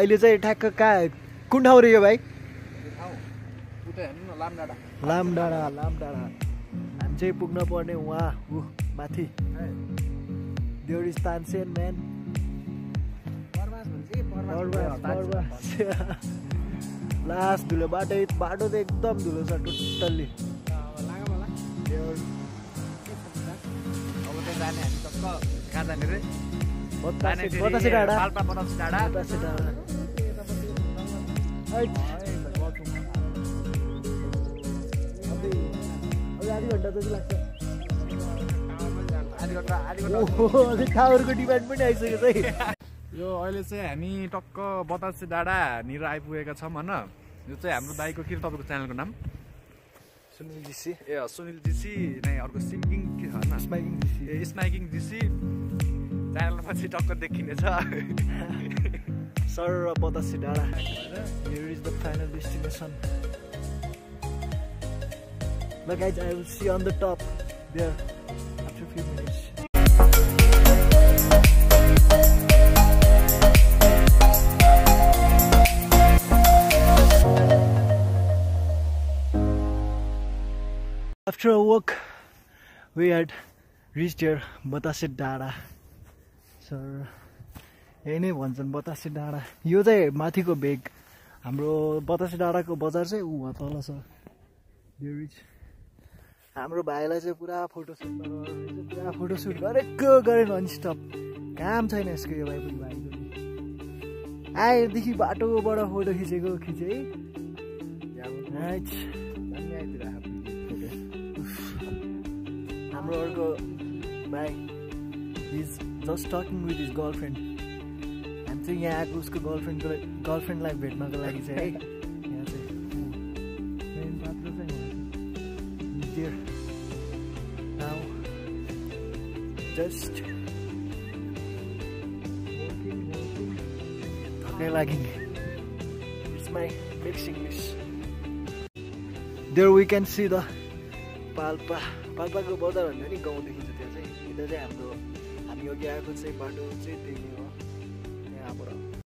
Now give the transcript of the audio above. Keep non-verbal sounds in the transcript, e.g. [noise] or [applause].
अहिले चाहिँ ठ्याक्क कहाँ? कुन ठाउँ रे यो भाइ? लाम डाँडा लाम डाँडा डाँडा हामी चाहिँ पुग्न पर्ने उहाँ ऊ माथि। There is Tansen man. Last धुलो बाटो बाटो त एकदम धुलो छ टोटल्ली। जाने हामी टक्क कहाँ? जाने रे? बतासे बतासे डाँडा। आधी घन्टा जति लाग्छ आधी घन्टा आधी घन्टा ओहो अझै टावरको डिमान्ड पनि आइसक्यो है यो अहिले चाहिँ हामी टक्क बतासे डाँडानिर आइपुगेका छौँ होइन यो चाहिँ हाम्रो दाईको के तपाईँको च्यानलको नाम? सुनिल जीसी। ए सुनिल जीसी नै अर्को सिङ्गिङ होइन? स्माइकिङ जीसी। ए स्माइकिङ जीसी। च्यानलमा चाहिँ टक्क देखिनेछ। [laughs] सर र बतासे डाँडा। is the final destination. But guys, I will see you on the top there after a few minutes. After a walk, we had reached here Batase Dada. Sir. यही नै भन्छन् बतासे डाँडा यो चाहिँ माथिको भेग हाम्रो बतासे डाँडाको बजार चाहिँ वहाँ तल छ। रिच हाम्रो भाइलाई चाहिँ पुरा फोटोसुट गरेर पुरा फोटोसुट गरेको गरेन नन स्टप काम छैन यसको यो भाइ पनि भाइको। आएदेखि बाटोबाट फोटो खिचेको खिचे। है। हाम्रो अर्को भाइ is just talking with his girlfriend चाहिँ यहाँ आएको उसको गर्लफ्रेन्डको गर्लफ्रेन्डलाई भेट्नको लागि चाहिँ है। यहाँ चाहिँ मेन पात्र चाहिँ जस्ट थकै लागि it's my English there we can see the Palpa पाल्पाको बजार भन्दा नि गाउँ देखिन्छ त्यहाँ चाहिँ यता चाहिँ हाम्रो हामी अघि आएको चाहिँ बाटो चाहिँ त्यही